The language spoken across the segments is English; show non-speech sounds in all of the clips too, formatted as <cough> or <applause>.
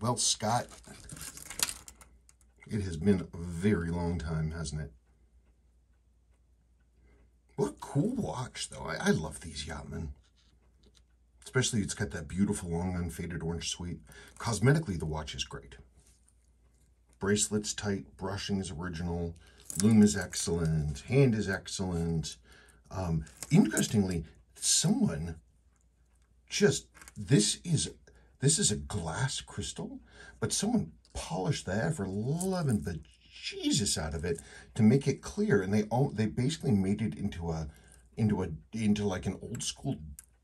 Well, Scott, it has been a very long time, hasn't it? What a cool watch, though. I, I love these Yachtman. Especially it's got that beautiful long unfaded orange sweep. Cosmetically, the watch is great. Bracelet's tight, brushing is original, lume is excellent, hand is excellent. Um, interestingly, someone just, this is, this is a glass crystal, but someone polished the ever loving Jesus out of it to make it clear. And they all, they basically made it into a, into a, into like an old school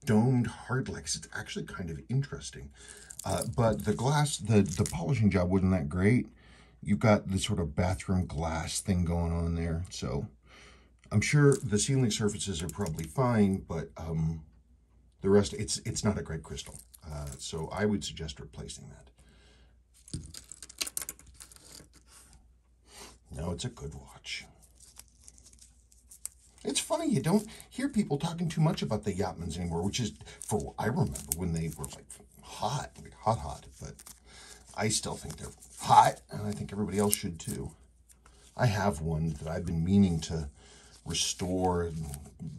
domed hardlex. It's actually kind of interesting. Uh, but the glass, the, the polishing job wasn't that great you've got the sort of bathroom glass thing going on there. So I'm sure the sealing surfaces are probably fine, but um, the rest, it's it's not a great crystal. Uh, so I would suggest replacing that. No, it's a good watch. It's funny, you don't hear people talking too much about the Yachtmans anymore, which is, for I remember when they were like hot, like hot, hot, but I still think they're hot, and I think everybody else should too. I have one that I've been meaning to restore.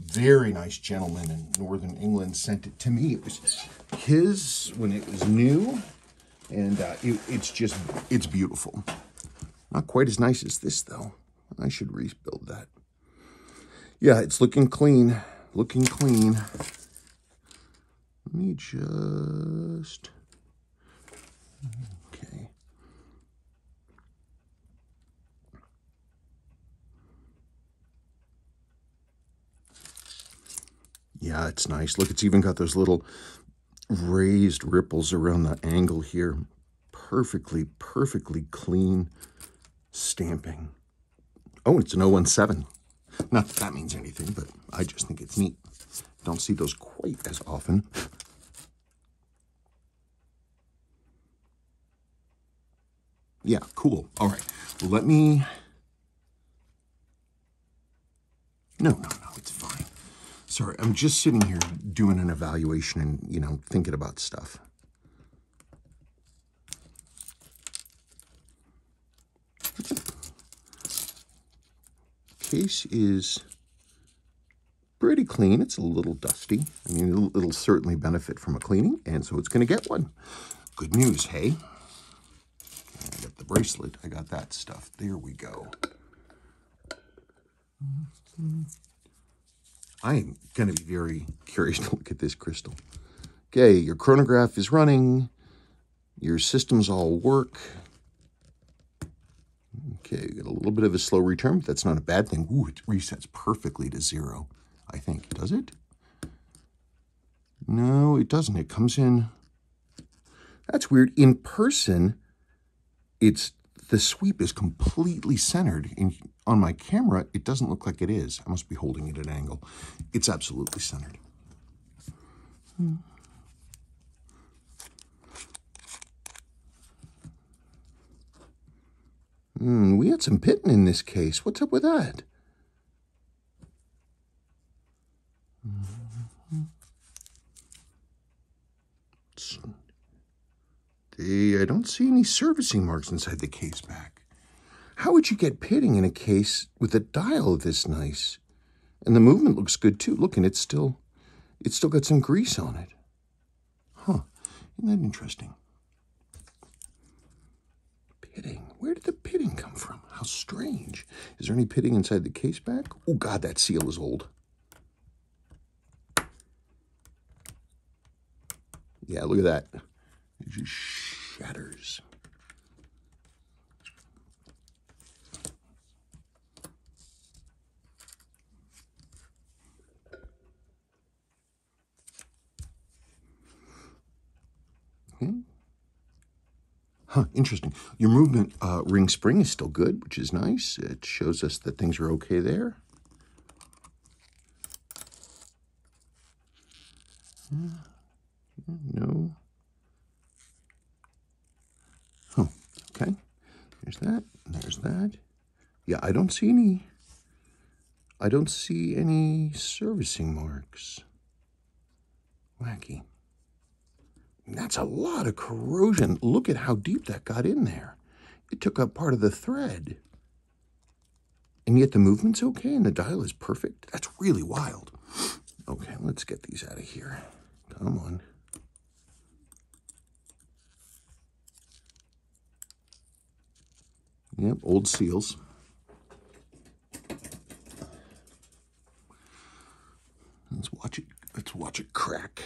Very nice gentleman in Northern England sent it to me. It was his when it was new, and uh, it, it's just, it's beautiful. Not quite as nice as this, though. I should rebuild that. Yeah, it's looking clean. Looking clean. Let me just... Yeah, it's nice. Look, it's even got those little raised ripples around the angle here. Perfectly, perfectly clean stamping. Oh, it's an 017. Not that that means anything, but I just think it's neat. Don't see those quite as often. <laughs> Yeah, cool. All right, let me... No, no, no, it's fine. Sorry, I'm just sitting here doing an evaluation and, you know, thinking about stuff. Case is pretty clean. It's a little dusty. I mean, it'll, it'll certainly benefit from a cleaning, and so it's going to get one. Good news, hey? I got the bracelet. I got that stuff. There we go. Mm -hmm. I'm going to be very <laughs> curious to look at this crystal. Okay, your chronograph is running. Your systems all work. Okay, got a little bit of a slow return, but that's not a bad thing. Ooh, it resets perfectly to zero, I think. Does it? No, it doesn't. It comes in... That's weird. In person, it's the sweep is completely centered. In, on my camera, it doesn't look like it is. I must be holding it at an angle. It's absolutely centered. Hmm. Mm, we had some pitting in this case. What's up with that? I don't see any servicing marks inside the case back. How would you get pitting in a case with a dial this nice? And the movement looks good too. Look, and it's still, it's still got some grease on it. Huh, isn't that interesting? Pitting, where did the pitting come from? How strange. Is there any pitting inside the case back? Oh God, that seal is old. Yeah, look at that. It just shatters. Hmm. Huh, interesting. Your movement uh, ring spring is still good, which is nice. It shows us that things are okay there. Hmm. No. Okay, there's that, there's that. Yeah, I don't see any, I don't see any servicing marks. Wacky. That's a lot of corrosion. Look at how deep that got in there. It took up part of the thread. And yet the movement's okay and the dial is perfect. That's really wild. Okay, let's get these out of here. Come on. Yep, old seals. Let's watch it. Let's watch it crack.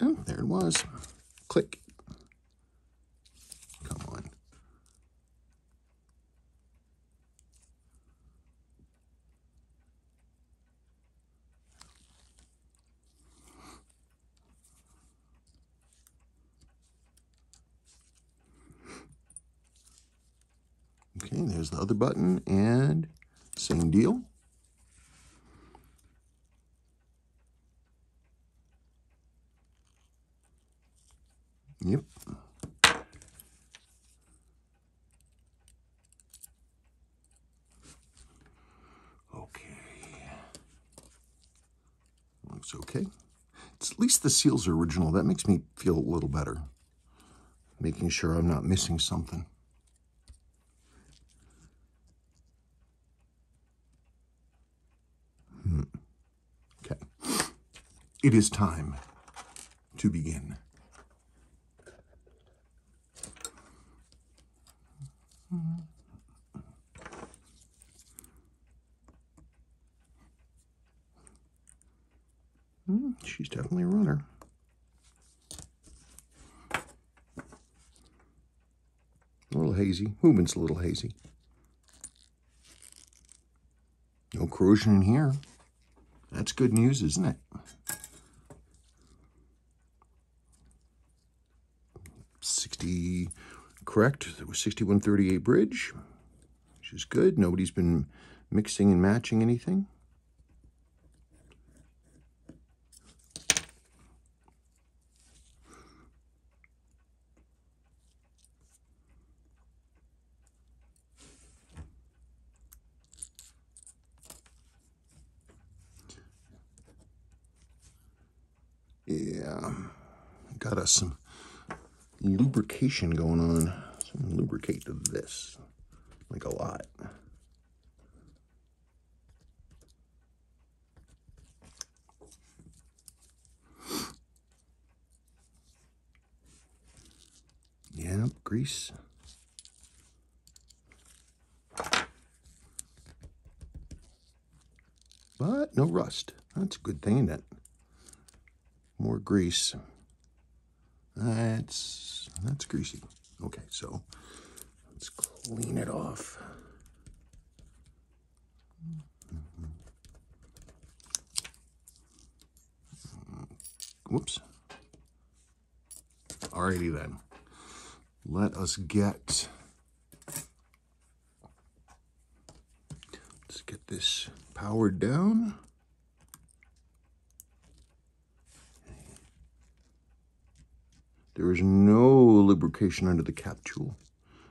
Oh, there it was. Click. Come on. Okay, there's the other button and same deal. Yep. Okay. Looks okay. It's, at least the seals are original. That makes me feel a little better. Making sure I'm not missing something. Hmm. Okay. It is time to begin. Mm, she's definitely a runner. A little hazy. Movement's a little hazy. No corrosion in here. That's good news, isn't it? Correct. There was sixty-one thirty-eight bridge, which is good. Nobody's been mixing and matching anything. Yeah, got us some lubrication going on. Some lubricate this, like a lot. Yep, grease. But no rust. That's a good thing, it? More grease. That's that's greasy. Okay, so let's clean it off. Mm-hmm. Whoops. Alrighty then. Let us get let's get this powered down. There is no lubrication under the cap tool.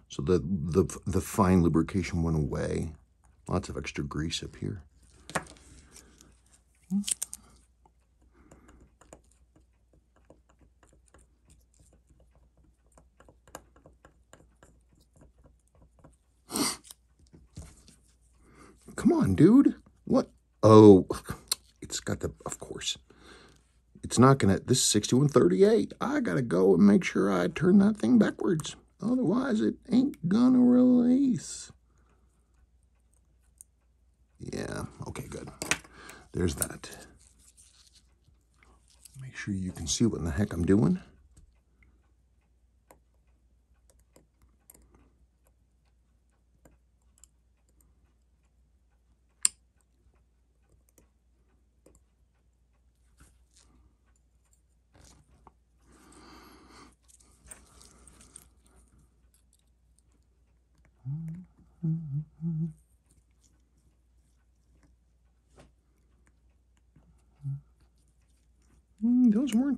So the, the, the fine lubrication went away. Lots of extra grease up here. Come on, dude. What? Oh, it's got the, of course. It's not going to, this is 6138. I got to go and make sure I turn that thing backwards. Otherwise, it ain't going to release. Yeah, okay, good. There's that. Make sure you can see what in the heck I'm doing.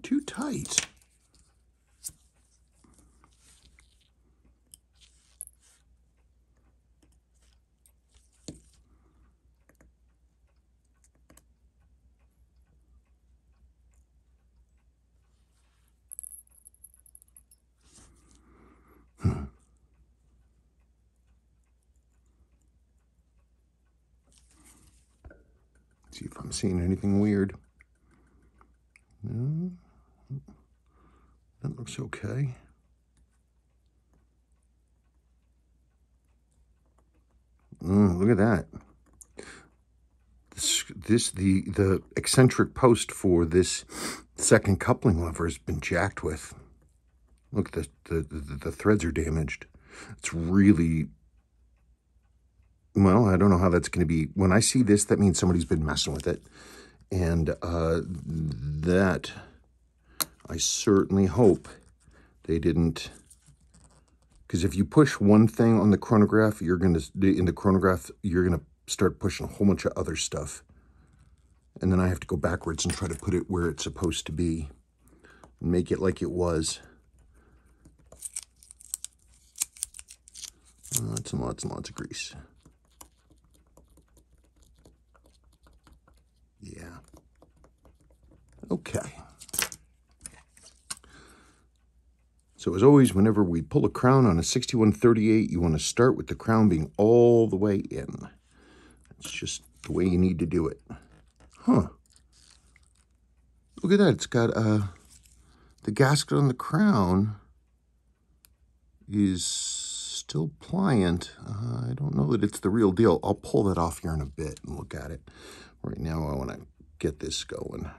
too tight. Hmm. see if I'm seeing anything weird. That looks okay. Mm, look at that. This, this, the the eccentric post for this second coupling lever has been jacked with. Look, the the the, the threads are damaged. It's really well. I don't know how that's going to be. When I see this, that means somebody's been messing with it, and uh, that I certainly hope they didn't because if you push one thing on the chronograph, you're going to, in the chronograph, you're going to start pushing a whole bunch of other stuff. And then I have to go backwards and try to put it where it's supposed to be. And make it like it was. Lots and lots and lots of grease. Yeah. Okay. So as always, whenever we pull a crown on a 6138, you want to start with the crown being all the way in. It's just the way you need to do it. Huh. Look at that. It's got uh, the gasket on the crown is still pliant. Uh, I don't know that it's the real deal. I'll pull that off here in a bit and look at it. Right now, I want to get this going.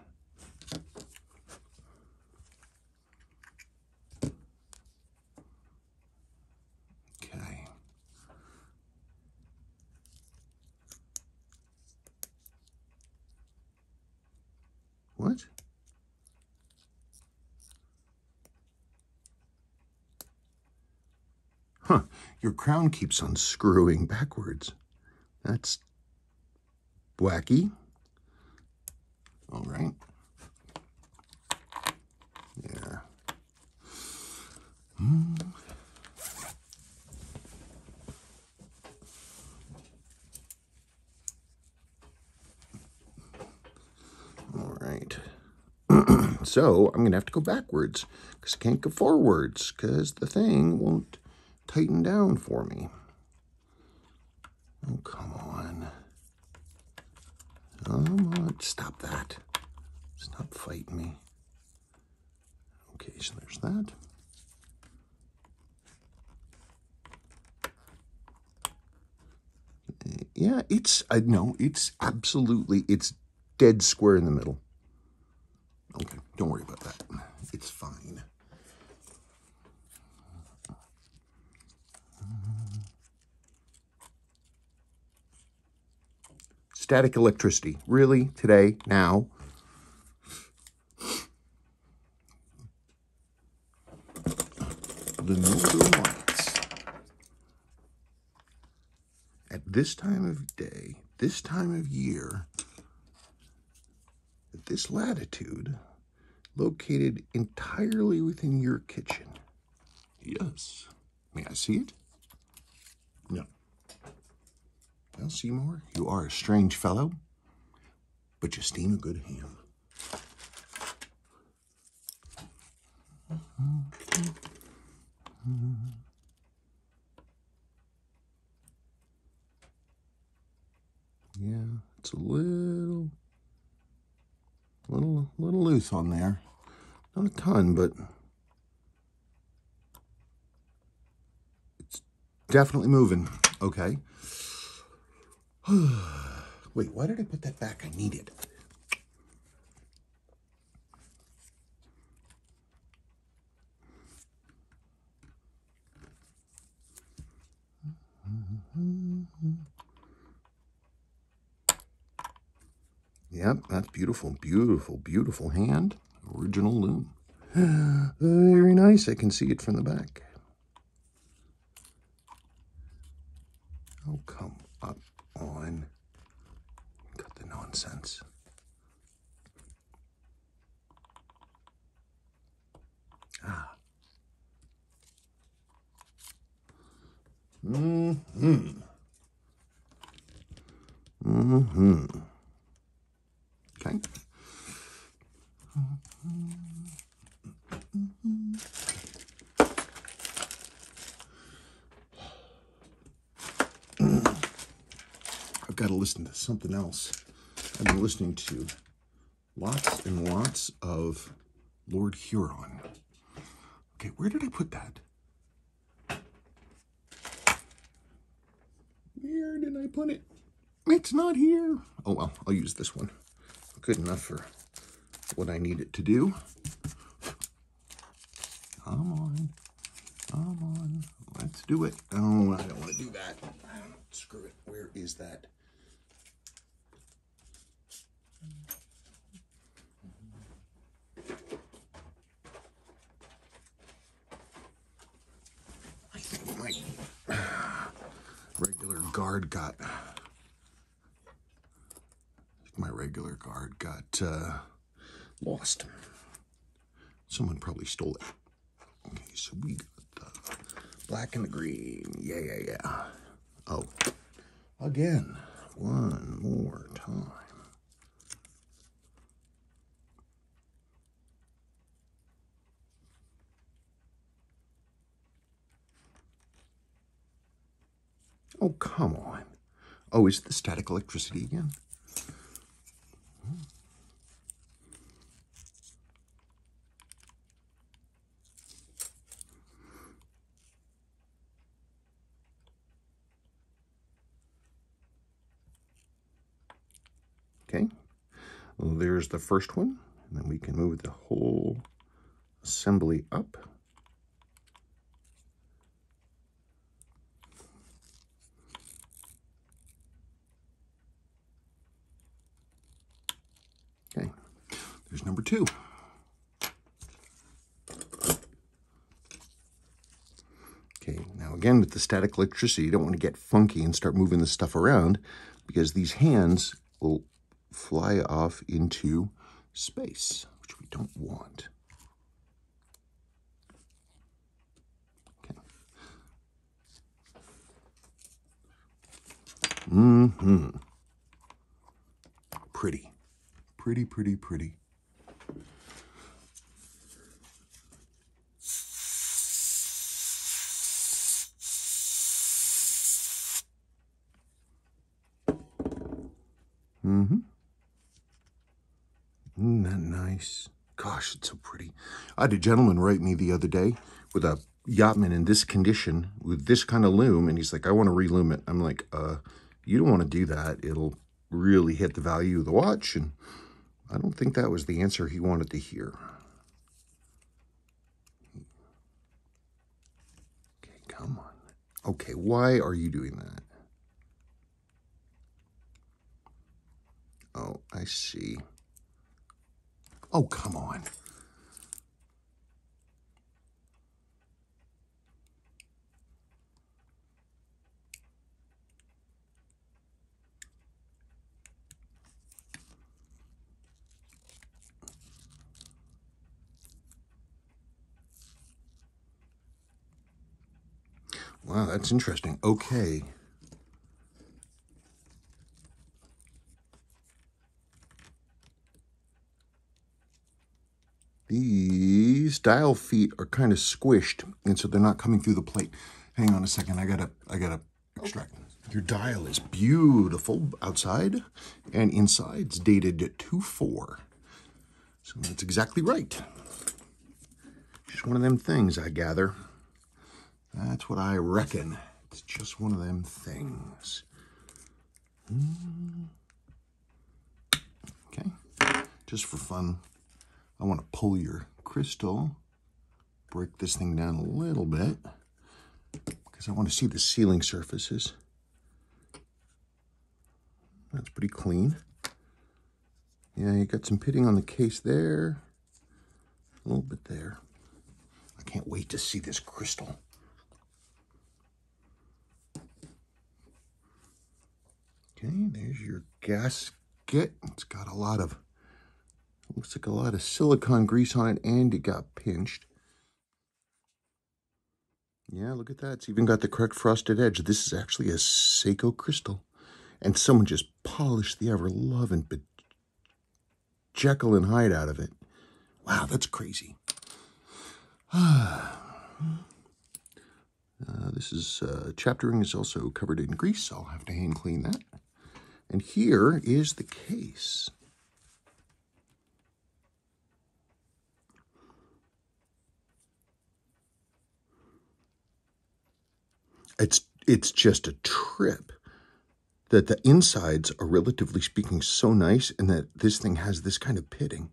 What? Huh, your crown keeps on screwing backwards. That's wacky. All right. Yeah. Hmm. So I'm going to have to go backwards because I can't go forwards because the thing won't tighten down for me. Oh, come on. Come on. Stop that. Stop fighting me. Okay, so there's that. Yeah, it's, I know, it's absolutely, it's dead square in the middle. Okay, don't worry about that. It's fine. Static electricity. Really? Today? Now? The Northern Lights. At this time of day, this time of year, at this latitude, located entirely within your kitchen. Yes. May I see it? No. Well, Seymour, you are a strange fellow, but you steam a good ham. Yeah, it's a little on there. Not a ton, but it's definitely moving. Okay. <sighs> Wait, why did I put that back? I need it. Yep, that's beautiful, beautiful, beautiful hand. Original lume. <gasps> Very nice. I can see it from the back. Oh, come up on. Cut the nonsense. Ah. Mm-hmm. Mm-hmm. Okay. I've got to listen to something else. I've been listening to lots and lots of Lord Huron. Okay, where did I put that? Where did I put it? It's not here. Oh well, I'll use this one. Good enough for what I need it to do. Come on. Come on. Let's do it. Oh, I don't want to do that. Screw it. Where is that? I think my regular guard got my regular guard got uh, lost. Someone probably stole it. Okay, so we got the black and the green. Yeah, yeah, yeah. Oh, again, one more time. Oh, come on. Oh, is the static electricity again? Okay, well, there's the first one. And then we can move the whole assembly up. Okay, there's number two. Okay, now again with the static electricity, you don't want to get funky and start moving the stuff around because these hands will fly off into space, which we don't want. Okay. Mm-hmm. Pretty. Pretty, pretty, pretty. Mm-hmm. Isn't that nice? Gosh, it's so pretty. I had a gentleman write me the other day with a Yachtman in this condition with this kind of lume, and he's like, I want to relume it. I'm like, uh, you don't want to do that. It'll really hit the value of the watch, and I don't think that was the answer he wanted to hear. Okay, come on. Okay, why are you doing that? Oh, I see. Oh, come on. Wow, that's interesting. Okay. These dial feet are kind of squished, and so they're not coming through the plate. Hang on a second. I gotta, I gotta extract. Your dial is beautiful outside, and inside it's dated 2-4. So that's exactly right. Just one of them things, I gather. That's what I reckon. It's just one of them things. Hmm. Okay, just for fun, I want to pull your crystal, break this thing down a little bit, because I want to see the sealing surfaces. That's pretty clean. Yeah, you got some pitting on the case there, a little bit there. I can't wait to see this crystal. Okay, there's your gasket. It's got a lot of, looks like a lot of silicone grease on it and it got pinched. Yeah, look at that. It's even got the correct frosted edge. This is actually a Seiko crystal. And someone just polished the ever-loving Jekyll and Hyde out of it. Wow, that's crazy. <sighs> Uh, this is, uh, chaptering is also covered in grease. I'll have to hand clean that. And here is the case. It's it's just a trip that the insides are relatively speaking so nice and that this thing has this kind of pitting.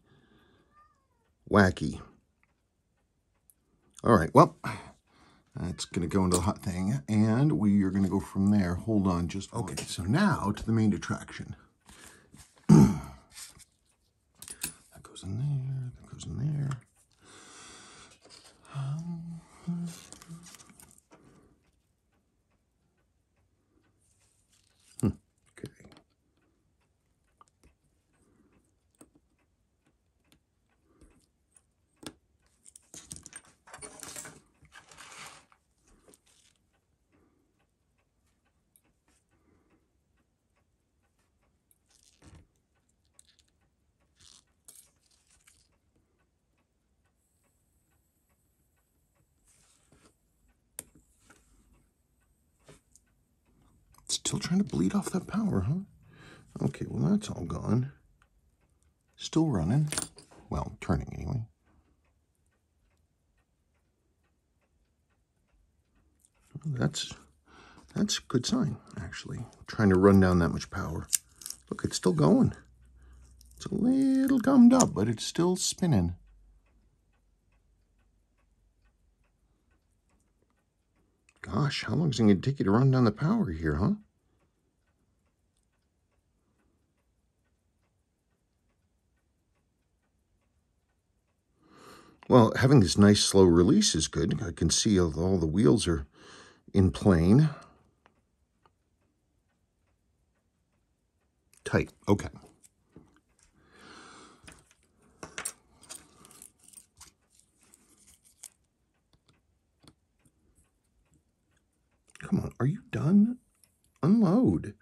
Wacky. All right, well, that's going to go into the hot thing, and we are going to go from there. Hold on just... Okay, so now to the main attraction. <clears throat> that goes in there, that goes in there. Um, Still trying to bleed off that power, huh? Okay, well, that's all gone. Still running. Well, turning anyway. That's that's a good sign, actually. Trying to run down that much power. Look, it's still going. It's a little gummed up, but it's still spinning. Gosh, how long is it going to take you to run down the power here, huh? Well, having this nice slow release is good. I can see all the wheels are in plane. Tight. Okay. Come on, are you done? Unload.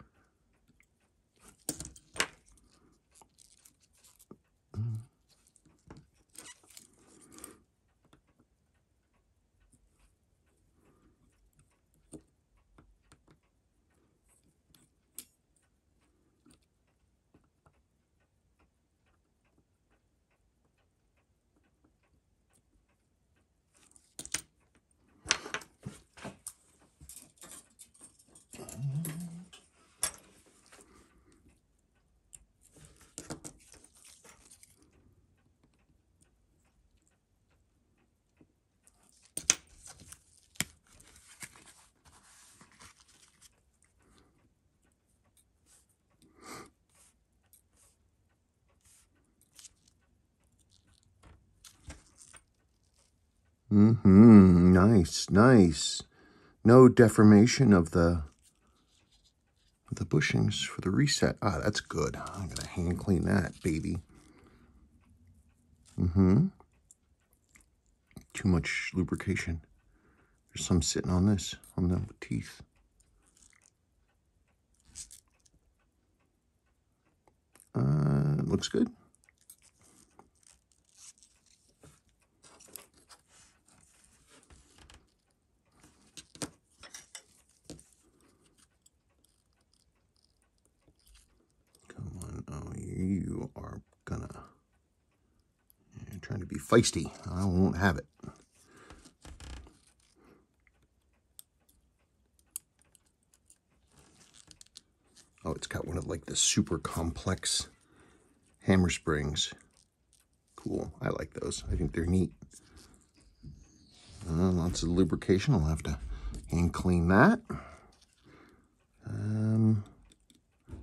Mm-hmm. Nice, nice. No deformation of the the bushings for the reset. Ah, that's good. I'm gonna hand clean that, baby. Mm-hmm. Too much lubrication. There's some sitting on this, on the teeth. Uh, looks good. Are gonna you're trying to be feisty. I won't have it. Oh, it's got one of like the super complex hammer springs. Cool. I like those. I think they're neat. Uh, lots of lubrication. I'll have to hand clean that. Um,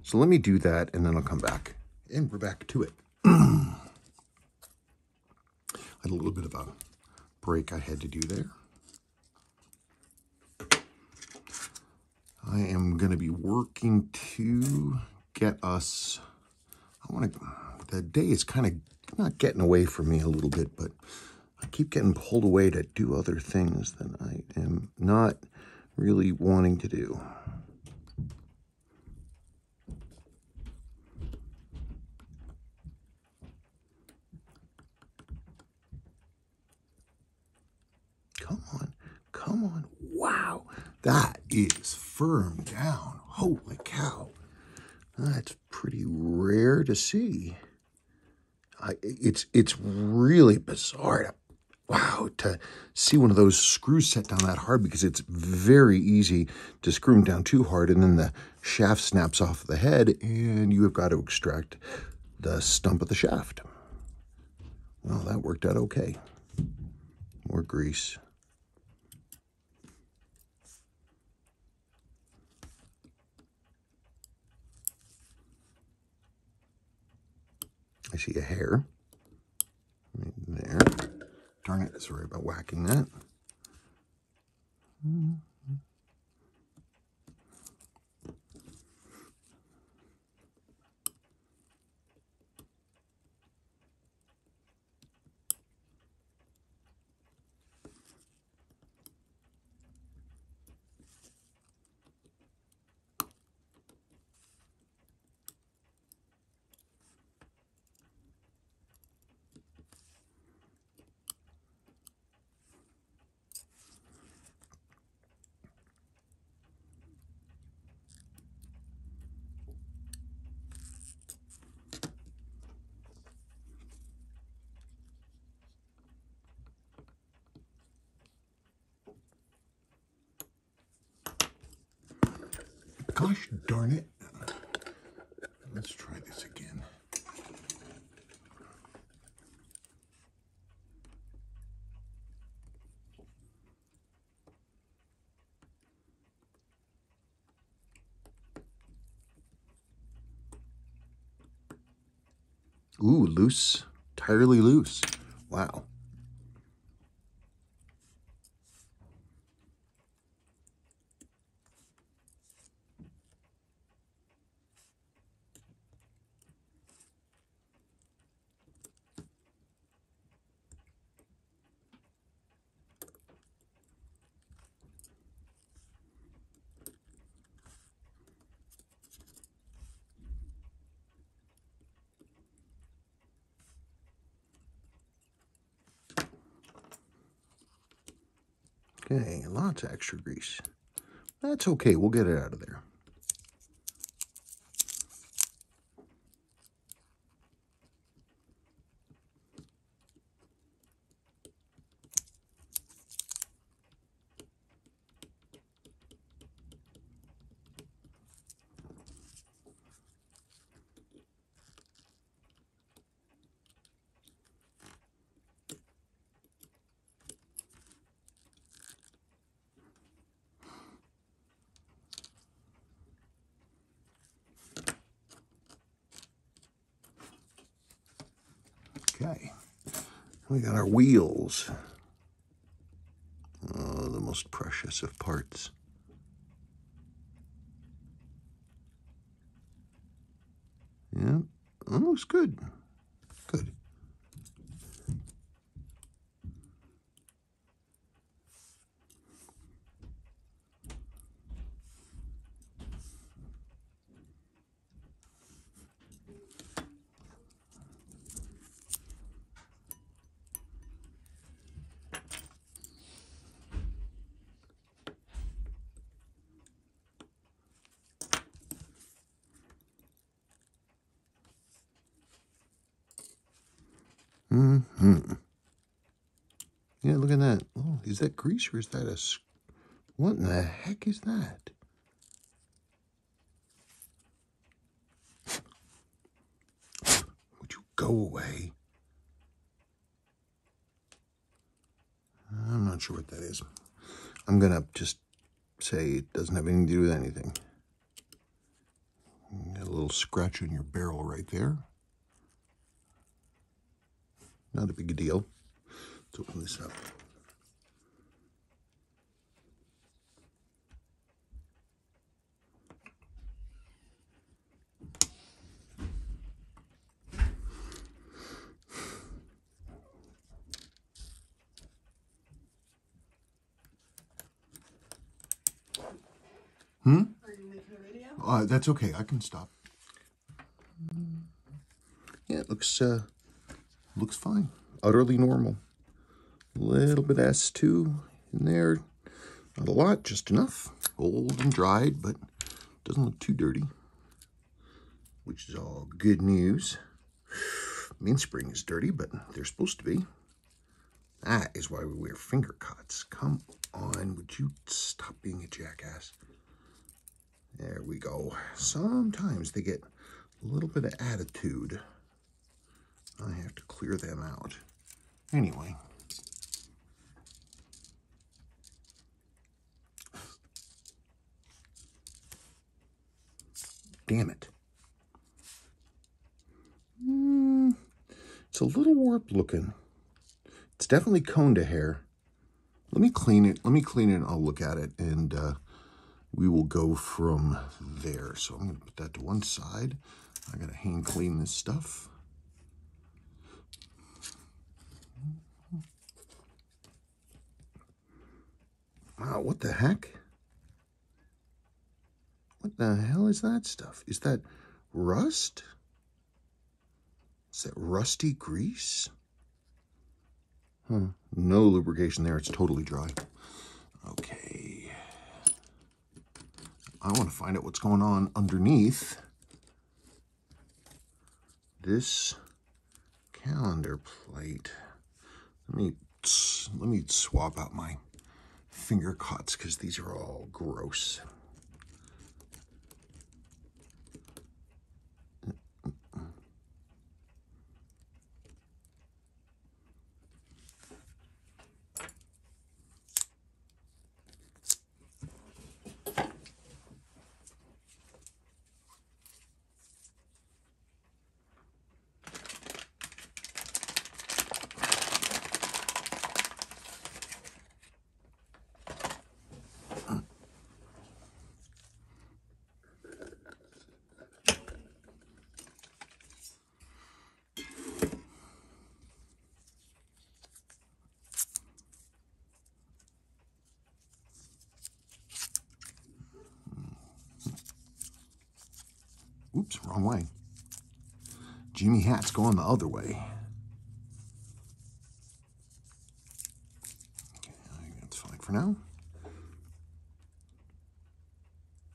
so let me do that and then I'll come back and we're back to it. I <clears throat> had a little bit of a break I had to do there. I am going to be working to get us, I want to, the day is kind of not getting away from me a little bit, but I keep getting pulled away to do other things that I am not really wanting to do. Come on. Come on. Wow. That is firm down. Holy cow. That's pretty rare to see. I, it's it's really bizarre to, wow to see one of those screws set down that hard because it's very easy to screw them down too hard and then the shaft snaps off the head and you have got to extract the stump of the shaft. Well, that worked out okay. More grease. I see a hair. Right there. Darn it, sorry about whacking that. Mm -hmm. Gosh darn it. Let's try this again. Ooh, loose, entirely loose. Wow. Okay, lots of extra grease. That's okay, we'll get it out of there. Okay, we got our wheels. Oh, the most precious of parts. Yeah, almost good. Good. Mm-hmm. Yeah, look at that. Oh, is that grease or is that a... What in the heck is that? Would you go away? I'm not sure what that is. I'm going to just say it doesn't have anything to do with anything. Got a little scratch on your barrel right there. Not a big deal. Let's open this up. Hmm? Uh, that's okay. I can stop. Yeah, it looks uh, looks fine. Utterly normal. A little bit S2 in there. Not a lot, just enough. Old and dried, but doesn't look too dirty. which is all good news. Mainspring is dirty, but they're supposed to be. That is why we wear finger cots. Come on, would you stop being a jackass? There we go. Sometimes they get a little bit of attitude. I have to clear them out. Anyway. Damn it. Mm, it's a little warped looking. It's definitely cone to hair. Let me clean it. Let me clean it. I'll look at it and uh, we will go from there. So I'm going to put that to one side. I got to hand clean this stuff. Wow, what the heck? What the hell is that stuff? Is that rust? Is that rusty grease? Huh. No lubrication there. It's totally dry. Okay. I want to find out what's going on underneath this calendar plate. Let me let me swap out my finger cots because these are all gross. Oops, wrong way. Jimmy Hat's going the other way. Okay, that's fine for now.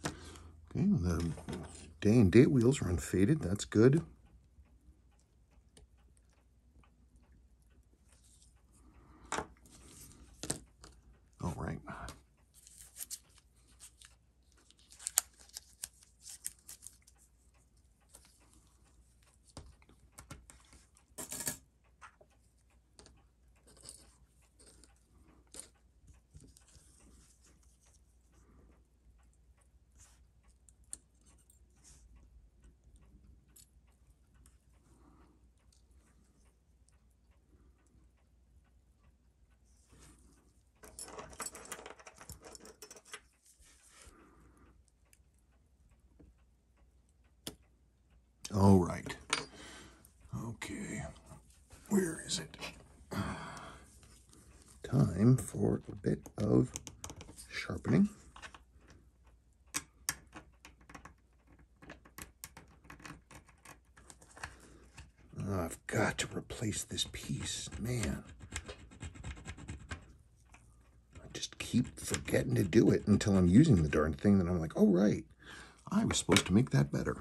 Okay, the day and date wheels are unfaded. That's good. All right. Okay. Where is it? Time for a bit of sharpening. I've got to replace this piece. Man. I just keep forgetting to do it until I'm using the darn thing. Then I'm like, oh, right. I was supposed to make that better.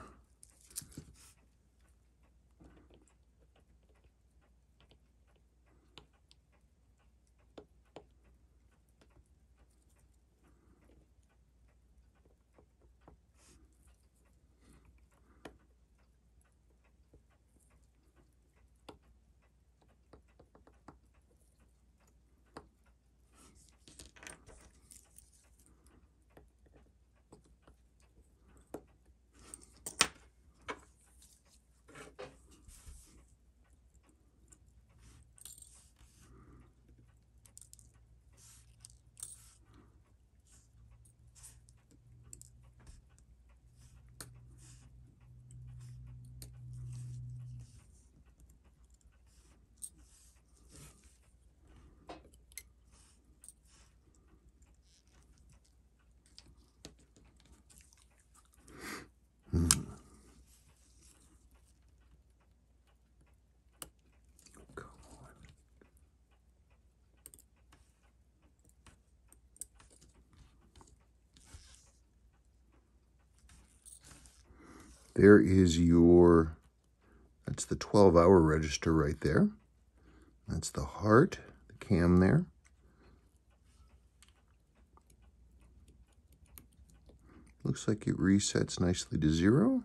There is your, that's the 12 hour register right there. That's the heart, the cam there. Looks like it resets nicely to zero.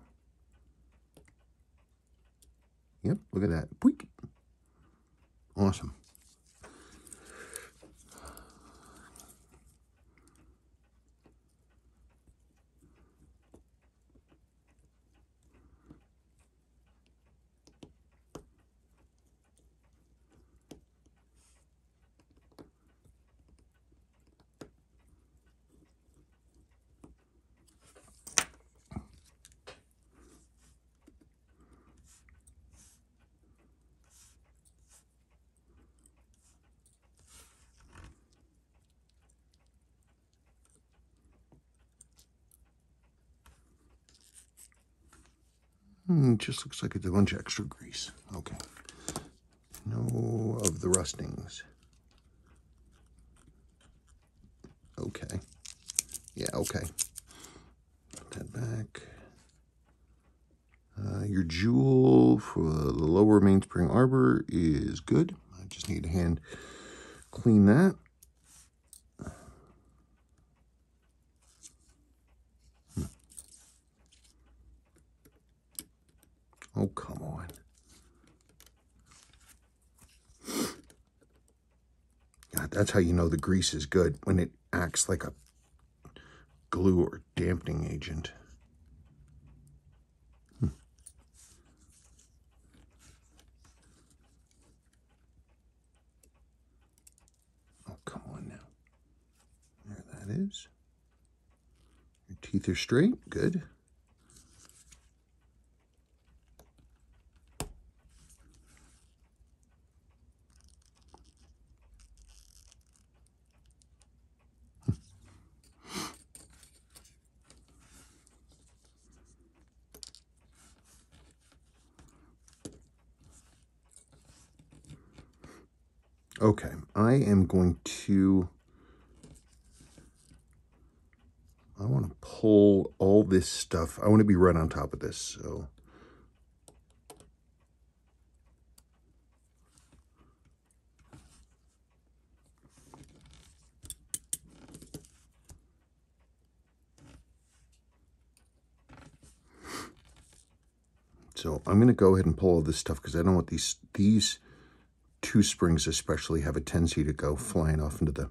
Yep, look at that. Boink. Awesome. Hmm, just looks like it's a bunch of extra grease. Okay. No of the rustings. Okay. Yeah, okay. Put that back. Uh, your jewel for the lower mainspring arbor is good. I just need to hand clean that. Oh, come on. God, that's how you know the grease is good, when it acts like a glue or dampening agent. Hmm. Oh, come on now. There that is. Your teeth are straight. Good. Okay, I am going to, I want to pull all this stuff. I want to be right on top of this, so. So I'm going to go ahead and pull all this stuff because I don't want these, these, two springs especially have a tendency to go flying off into the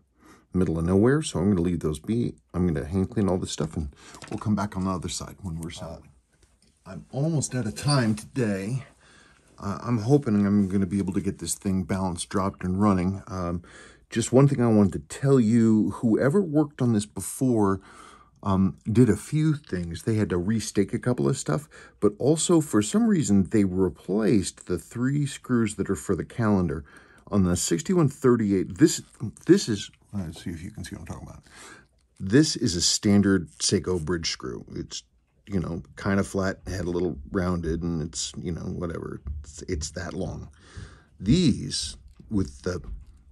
middle of nowhere. So I'm going to leave those be. I'm going to hand clean all this stuff and we'll come back on the other side when we're. Uh, I'm almost out of time today. Uh, I'm hoping I'm going to be able to get this thing balanced, dropped, and running. Um, just one thing I wanted to tell you, whoever worked on this before um, did a few things. They had to restake a couple of stuff, but also for some reason they replaced the three screws that are for the calendar. On the 6138, this this is, let's see if you can see what I'm talking about. This is a standard Seiko bridge screw. It's, you know, kind of flat, head a little rounded, and it's, you know, whatever. It's, it's that long. These, with the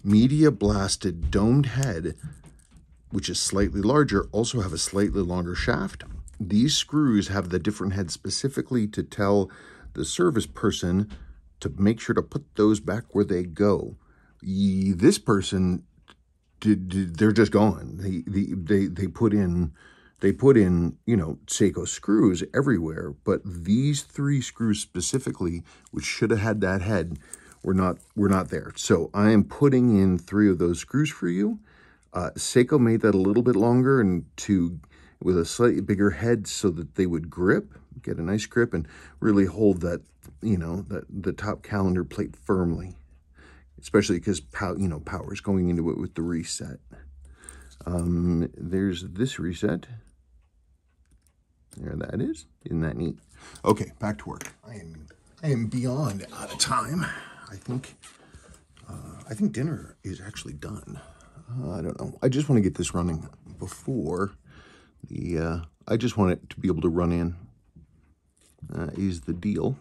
media blasted domed head, which is slightly larger, also have a slightly longer shaft. These screws have the different heads specifically to tell the service person to make sure to put those back where they go. This person, they're just gone. They, they, they put in, they put in, you know, Seiko screws everywhere, but these three screws specifically, which should have had that head, were not, were not there. So I am putting in three of those screws for you. Uh, Seiko made that a little bit longer and to with a slightly bigger head so that they would grip, get a nice grip, and really hold that, you know, that the top calendar plate firmly, especially because pow, you know, power is going into it with the reset. Um, there's this reset. There that is. Isn't that neat? Okay, back to work. I am I am beyond out of time. I think uh, I think dinner is actually done. Uh, I don't know. I just want to get this running before the, uh, I just want it to be able to run in, uh, is the deal.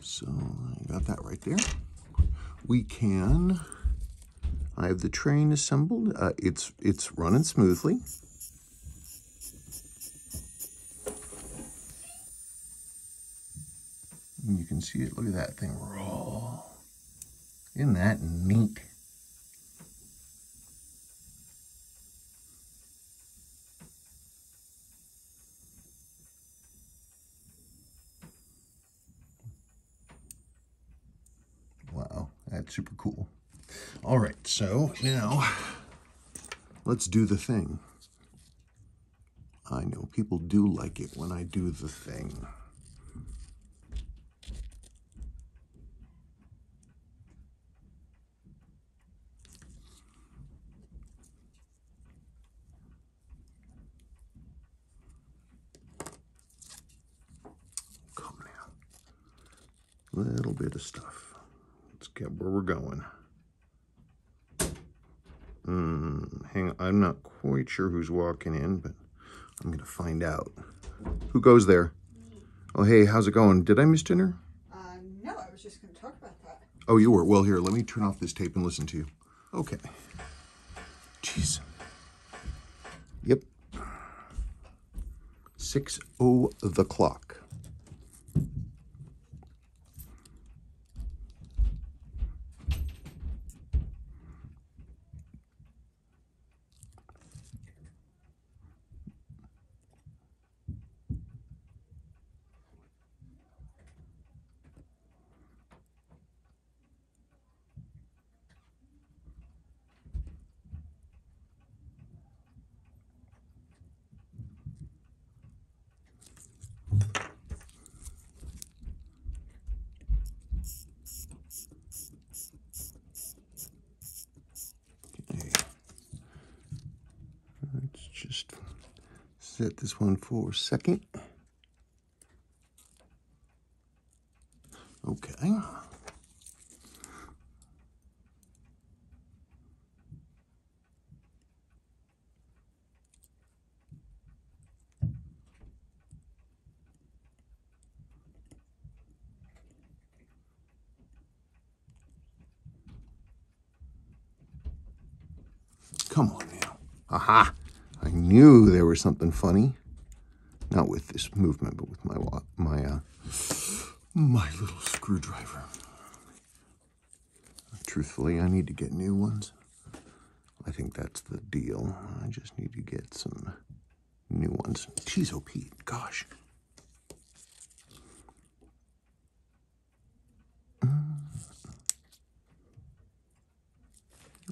So I got that right there. We can, I have the train assembled. Uh, it's, it's running smoothly. And you can see it. Look at that thing roll. Isn't that neat? Wow, that's super cool. All right, so now let's do the thing. I know people do like it when I do the thing. Come now. Little bit of stuff. Get where we're going. Mm, hang on. I'm not quite sure who's walking in, but I'm going to find out. Who goes there? Oh, hey, how's it going? Did I miss dinner? Uh, no, I was just going to talk about that. Oh, you were? Well, here, let me turn off this tape and listen to you. Okay. Jeez. Yep. 6 oh the clock. Okay. Let's just set this one for second. Okay. Come on now. Aha! I knew there was something funny. Not with this movement, but with my my uh, my little screwdriver. Truthfully, I need to get new ones. I think that's the deal. I just need to get some new ones. Jeez, oh Pete, gosh. Mm.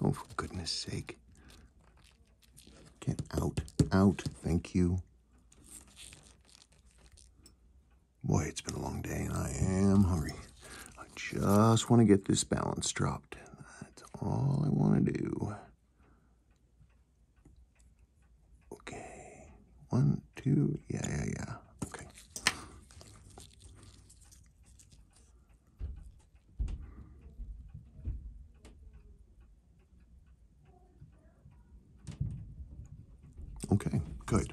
Oh, for goodness sake. Out, thank you. Boy, it's been a long day and I am hungry. I just want to get this balance dropped. That's all I want to do. Okay. One, two, yeah, yeah, yeah. Okay. Okay, good.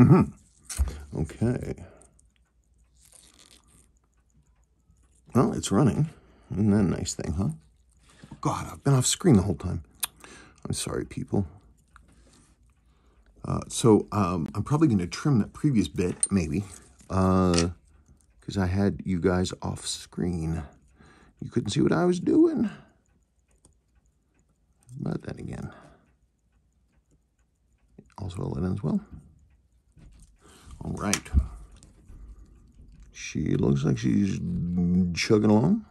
Mm-hmm. Okay. Well, it's running. Isn't that a nice thing, huh? God, I've been off screen the whole time. I'm sorry, people. Uh, so um, I'm probably going to trim that previous bit, maybe, because I had you guys off screen. You couldn't see what I was doing. But then again, also let in as well. All right. She looks like she's chugging along.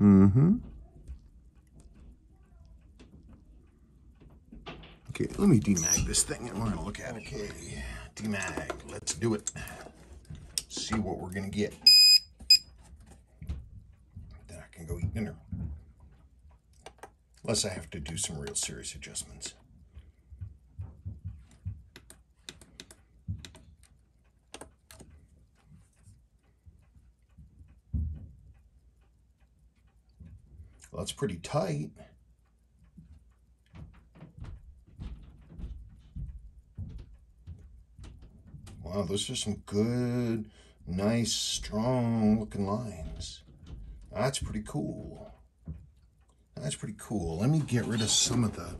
Mm-hmm. Okay, let me demag this thing and we're gonna look at it. Okay, demag, let's do it. See what we're gonna get. Then I can go eat dinner. Unless I have to do some real serious adjustments. Well, that's pretty tight. Wow, those are some good, nice, strong looking lines. That's pretty cool. That's pretty cool. Let me get rid of some of the,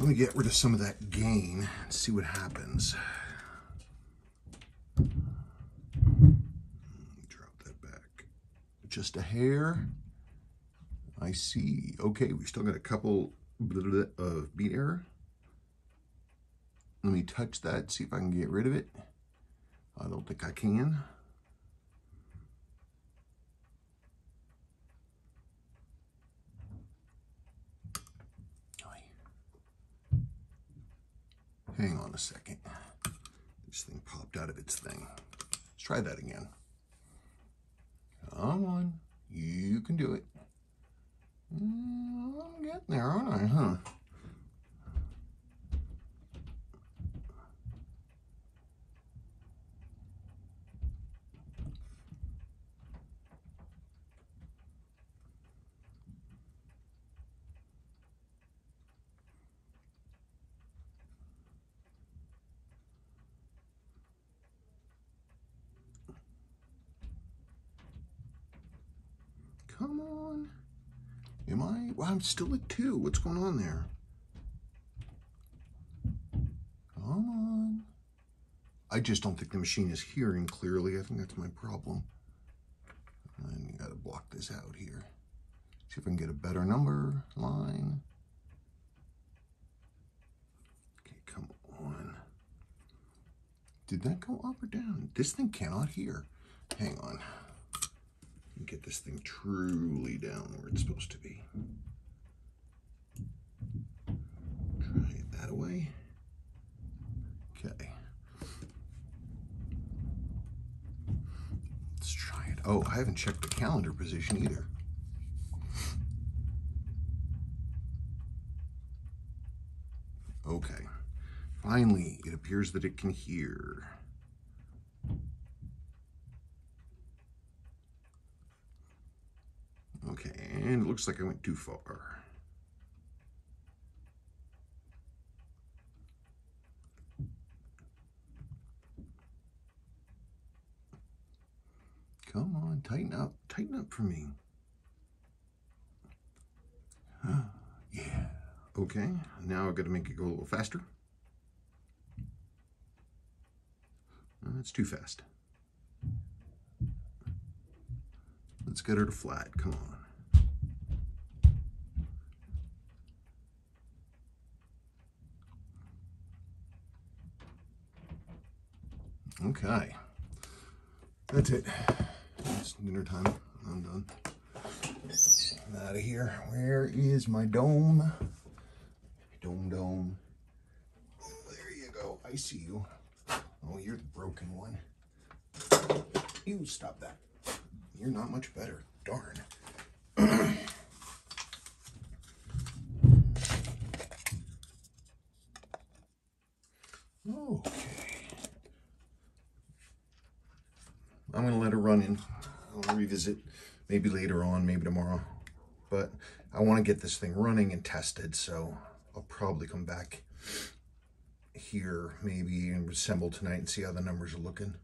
let me get rid of some of that gain and see what happens. Drop that back. Just a hair. I see. Okay, we still got a couple of beat error. Let me touch that, see if I can get rid of it. I don't think I can. Hang on a second. This thing popped out of its thing. Let's try that again. Come on. You can do it. Mm, I'm getting there, aren't I, huh? Come on. Am I? Well, I'm still at two. What's going on there? Come on. I just don't think the machine is hearing clearly. I think that's my problem. And you got to block this out here. See if I can get a better number line. Okay, come on. Did that go up or down? This thing cannot hear. Hang on get this thing truly down where it's supposed to be. Try it that way. Okay. Let's try it. Oh, I haven't checked the calendar position either. Okay. Finally, it appears that it can hear. Okay, and it looks like I went too far. Come on, tighten up, tighten up for me. yeah. Okay, now I've got to make it go a little faster. Uh, That's too fast. Let's get her to flat. Come on. Okay. That's it. It's dinner time. I'm done. I'm out of here. Where is my dome? Dome, dome. There you go. I see you. Oh, you're the broken one. You stop that. You're not much better. Darn. okay. I'm going to let her run in. I'll revisit maybe later on, maybe tomorrow. But I want to get this thing running and tested, so I'll probably come back here maybe and assemble tonight and see how the numbers are looking.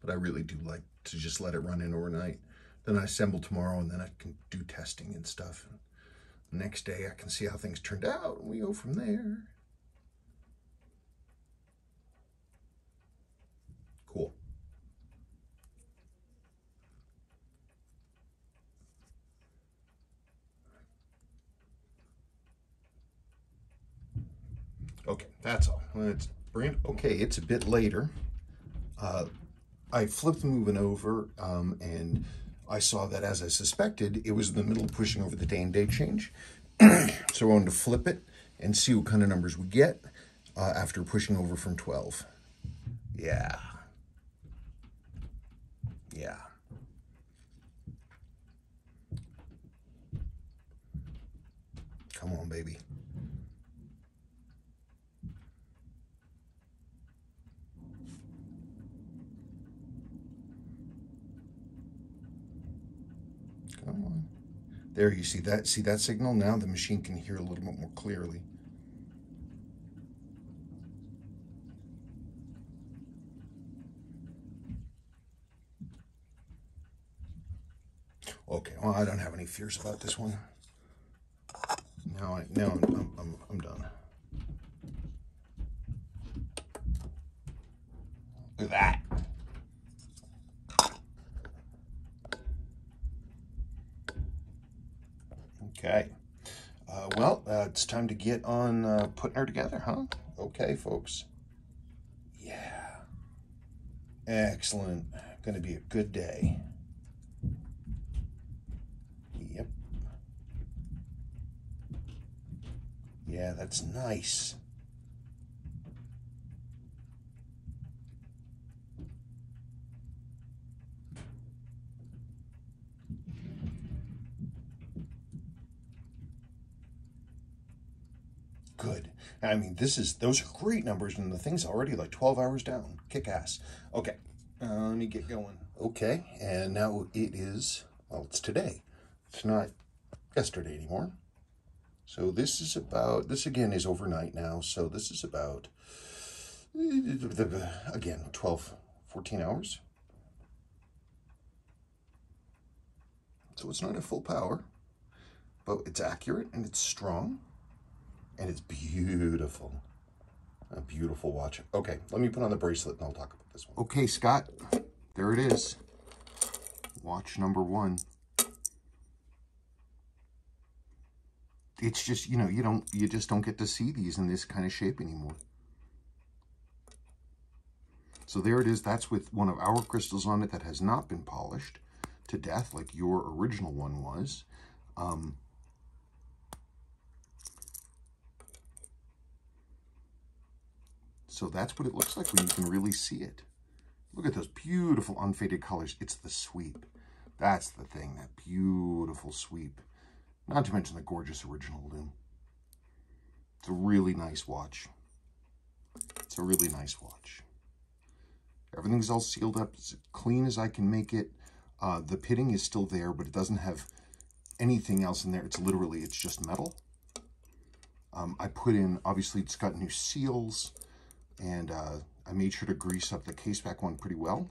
But I really do like to just let it run in overnight. Then I assemble tomorrow and then I can do testing and stuff. And next day I can see how things turned out and we go from there. Cool. Okay, that's all. Okay, it's a bit later. Uh, I flipped the moving over um, and I saw that as I suspected, it was in the middle of pushing over the day and day change. <clears throat> so we're going to flip it and see what kind of numbers we get uh, after pushing over from 12. Yeah. Yeah. Come on, baby. Come on. There, you see that? See that signal? Now the machine can hear a little bit more clearly. Okay, well, I don't have any fears about this one. Now, I, now I'm, I'm, I'm, I'm done. Look at that. Okay. Uh, well, uh, it's time to get on uh, putting her together, huh? Okay, folks. Yeah. Excellent. Going to be a good day. Yep. Yeah, that's nice. Good. I mean, this is those are great numbers, and the thing's already like 12 hours down. Kick ass. Okay, uh, let me get going. Okay, and now it is, well, it's today. It's not yesterday anymore. So this is about, this again is overnight now. So this is about, again, 12, 14 hours. So it's not at full power, but it's accurate and it's strong and it's beautiful. A beautiful watch. Okay, let me put on the bracelet and I'll talk about this one. Okay, Scott, there it is. Watch number one. It's just, you know, you don't, you just don't get to see these in this kind of shape anymore. So there it is. That's with one of our crystals on it that has not been polished to death like your original one was. Um, So that's what it looks like when you can really see it. Look at those beautiful unfaded colors. It's the sweep. That's the thing, that beautiful sweep. Not to mention the gorgeous original lume. It's a really nice watch. It's a really nice watch. Everything's all sealed up, as clean as I can make it. Uh, the pitting is still there, but it doesn't have anything else in there. It's literally, it's just metal. Um, I put in, obviously it's got new seals. And uh, I made sure to grease up the case back one pretty well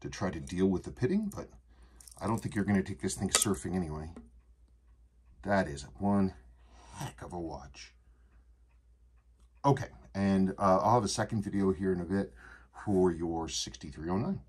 to try to deal with the pitting, but I don't think you're going to take this thing surfing anyway. That is one heck of a watch. Okay, and uh, I'll have a second video here in a bit for your 6309.